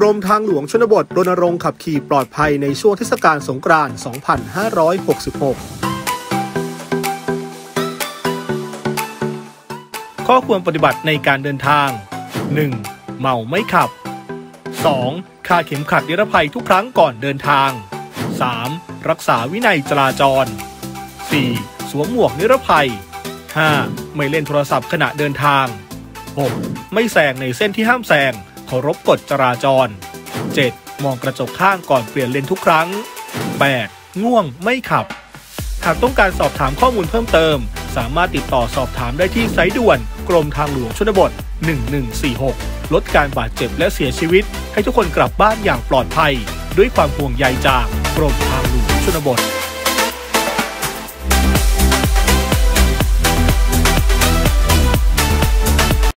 กรมทางหลวงชนบทรณรงค์ขับขี่ปลอดภัยในช่วงเทศกาลสงกรานต์ 2566ข้อควรปฏิบัติในการเดินทาง 1. เมาไม่ขับ 2. คาดเข็มขัดนิรภัยทุกครั้งก่อนเดินทาง 3. รักษาวินัยจราจร 4. สวมหมวกนิรภัย 5. ไม่เล่นโทรศัพท์ขณะเดินทาง 6. ไม่แซงในเส้นที่ห้ามแซง เคารพกฎจราจร 7. มองกระจกข้างก่อนเปลี่ยนเลนทุกครั้ง 8. ง่วงไม่ขับ หากต้องการสอบถามข้อมูลเพิ่มเติม สามารถติดต่อสอบถามได้ที่สายด่วน กรมทางหลวงชนบท 1146 ลดการบาดเจ็บและเสียชีวิต ให้ทุกคนกลับบ้านอย่างปลอดภัย ด้วยความห่วงใยจากกรมทางหลวงชนบท